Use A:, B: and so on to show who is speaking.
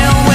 A: you